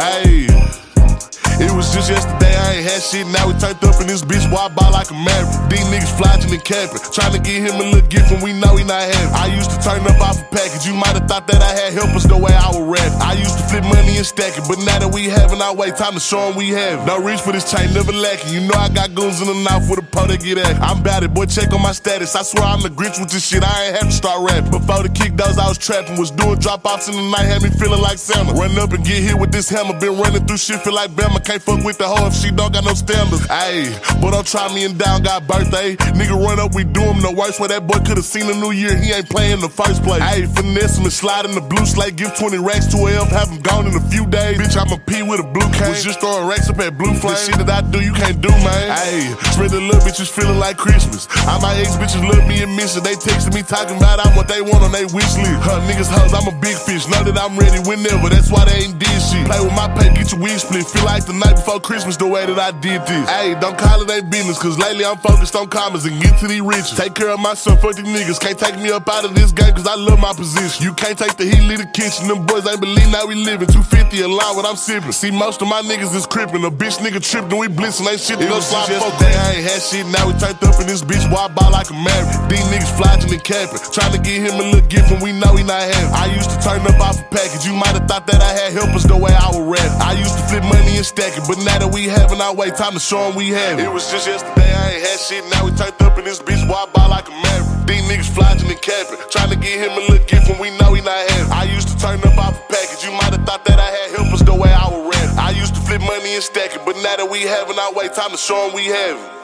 Hey had shit, now we turned up in this bitch, I buy like a maverick. These niggas flogging and capping, trying to get him a little gift when we know he not having. I used to turn up off a package, you might have thought that I had helpers the way I was rap. I used to flip money and stack it, but now that we having our way, time to show them we have. No reach for this chain, never lacking. You know I got goons in the mouth with a po to get at. I'm bout it, boy, check on my status. I swear I'm the Grinch with this shit, I ain't have to start rapping. Before the kick those, I was trapping, was doing drop offs in the night, had me feeling like Santa. Run up and get hit with this hammer, been running through shit, feel like Bama. Can't fuck with the hoe if she don't got no standards. Ayy, but don't try me and down, got birthday. Nigga run up, we do him the worst. Where that boy could've seen a new year, he ain't playing in the first place. Ayy, finesse him and slide in the blue slate, give 20 racks to a F, have him gone in a few days. Bitch, I'm a P with a blue cane. Was just throwing racks up at Blue Flame. The shit that I do, you can't do, man. Ayy, spread the little bitches feeling like Christmas. All my ex bitches love me and miss it. They texting me talking about I'm what they want on they wish list. Huh, niggas hoes, I'm a big fish. Know that I'm ready whenever, that's why they ain't did shit. Play with my pay, get your wig split. Feel like the night before Christmas the way that I did this. Hey, don't call it they business, cause lately I'm focused on commas and get to these riches. Take care of myself, fuck these niggas. Can't take me up out of this game, cause I love my position. You can't take the heat, leave the kitchen. Them boys ain't believe now we living. 250 a line what I'm sipping. See, most of my niggas is crippin'. A bitch nigga trippin', we blitzin', ain't shit to go slide yesterday, I ain't had shit, now we turned up in this bitch, I buy like a maverick. These niggas flogging and capping, trying to get him a little gift when we know he not having. I used to turn up off a package, you might have thought that I had helpers the way I was rap. I used to flip money and stack it, but now that we having our way, time to show them we have it. It was just yesterday, I ain't had shit, now we turned up in this bitch, I buy like a maverick. These niggas flogging and capping, trying to get him a little gift when we know he not having. I used to turn up off a package, you might have thought that I had helpers the way I was rap. I used to flip money and stack it, but now that we having our way, time to show them we have it.